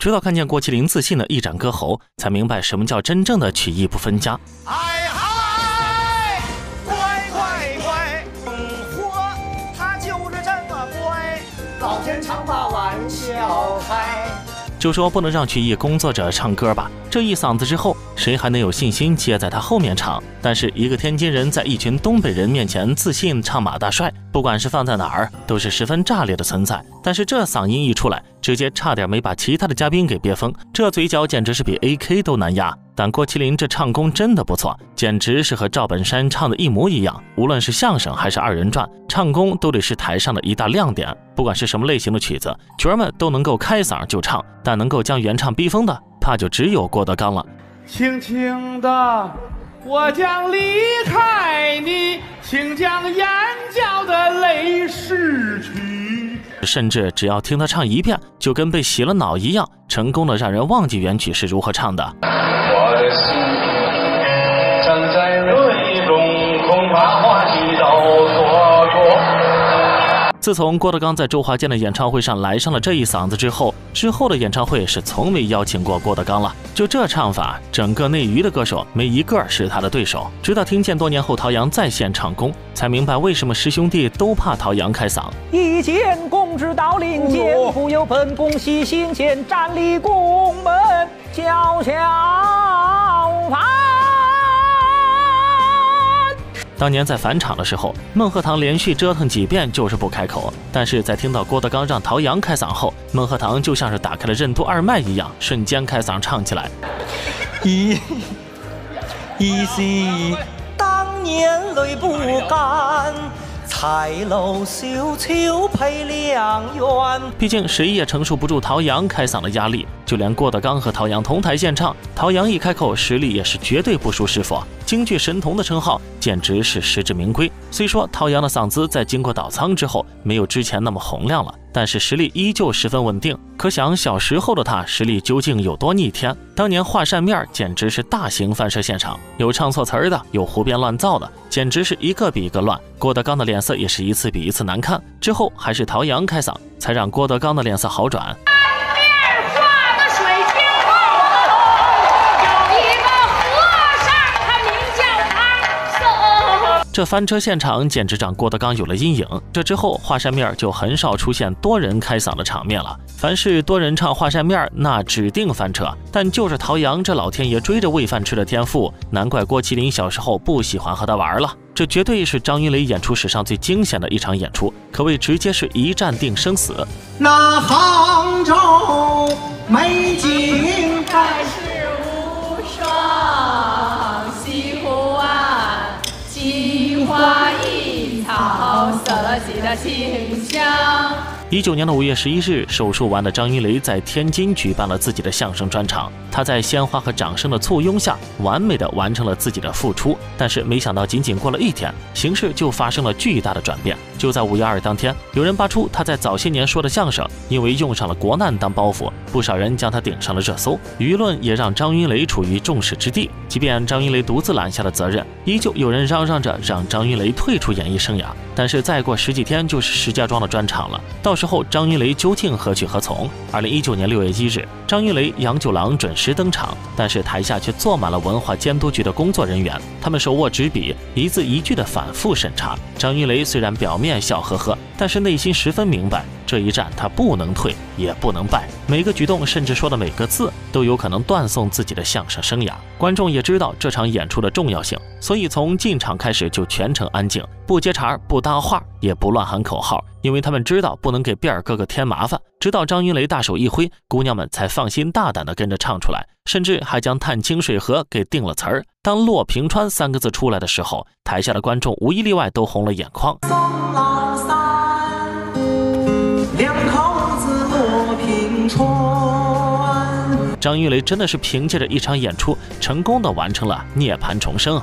直到看见郭麒麟自信的一展歌喉，才明白什么叫真正的曲艺不分家。哎嗨，乖乖乖，活他就是这么乖，老天常把玩笑开。就说不能让曲艺工作者唱歌吧，这一嗓子之后，谁还能有信心接在他后面唱？但是一个天津人在一群东北人面前自信唱马大帅，不管是放在哪儿，都是十分炸裂的存在。但是这嗓音一出来，直接差点没把其他的嘉宾给憋疯，这嘴角简直是比 AK 都难压。但郭麒麟这唱功真的不错，简直是和赵本山唱的一模一样。无论是相声还是二人转，唱功都得是台上的一大亮点。不管是什么类型的曲子，角儿们都能够开嗓就唱，但能够将原唱逼疯的，怕就只有郭德纲了。轻轻的，我将离开你，请将眼角的泪拭去。甚至只要听他唱一遍，就跟被洗了脑一样，成功的让人忘记原曲是如何唱的。心站在泪中，恐怕话题都错过。自从郭德纲在周华健的演唱会上来上了这一嗓子之后，之后的演唱会是从没邀请过郭德纲了。就这唱法，整个内娱的歌手没一个是他的对手。直到听见多年后陶阳再现唱功，才明白为什么师兄弟都怕陶阳开嗓。一见公之到林间，不由本宫喜心间，站立宫门叫嚣啊。当年在返场的时候，孟鹤堂连续折腾几遍就是不开口，但是在听到郭德纲让陶阳开嗓后，孟鹤堂就像是打开了任督二脉一样，瞬间开嗓唱起来。依依稀当年泪不干，彩楼绣球配良缘。毕竟谁也承受不住陶阳开嗓的压力，就连郭德纲和陶阳同台献唱，陶阳一开口，实力也是绝对不输师傅。京剧神童的称号简直是实至名归。虽说陶阳的嗓子在经过倒仓之后没有之前那么洪亮了，但是实力依旧十分稳定。可想小时候的他实力究竟有多逆天？当年画扇面简直是大型翻车现场，有唱错词儿的，有胡编乱造的，简直是一个比一个乱。郭德纲的脸色也是一次比一次难看。之后还是陶阳开嗓，才让郭德纲的脸色好转。这翻车现场简直让郭德纲有了阴影。这之后，华山面就很少出现多人开嗓的场面了。凡是多人唱华山面，那指定翻车。但就是陶阳这老天爷追着喂饭吃的天赋，难怪郭麒麟小时候不喜欢和他玩了。这绝对是张云雷演出史上最惊险的一场演出，可谓直接是一战定生死。那杭州美景我，的清香。一九年的五月十一日，手术完的张云雷在天津举办了自己的相声专场。他在鲜花和掌声的簇拥下，完美的完成了自己的复出。但是没想到，仅仅过了一天，形势就发生了巨大的转变。就在五月二当天，有人扒出他在早些年说的相声，因为用上了国难当包袱，不少人将他顶上了热搜。舆论也让张云雷处于众矢之的。即便张云雷独自揽下了责任，依旧有人嚷嚷着让张云雷退出演艺生涯。但是再过十几天就是石家庄的专场了，到之后张云雷究竟何去何从？二零一九年六月一日，张云雷、杨九郎准时登场，但是台下却坐满了文化监督局的工作人员，他们手握纸笔，一字一句的反复审查。张云雷虽然表面笑呵呵，但是内心十分明白，这一战他不能退，也不能败，每个举动甚至说的每个字都有可能断送自己的相声生涯。观众也知道这场演出的重要性，所以从进场开始就全程安静，不接茬，不搭话，也不乱喊口号，因为他们知道不能给辫儿哥哥添麻烦。直到张云雷大手一挥，姑娘们才放心大胆地跟着唱出来，甚至还将“探清水河”给定了词儿。当“洛平川”三个字出来的时候，台下的观众无一例外都红了眼眶。张云雷真的是凭借着一场演出，成功的完成了涅槃重生。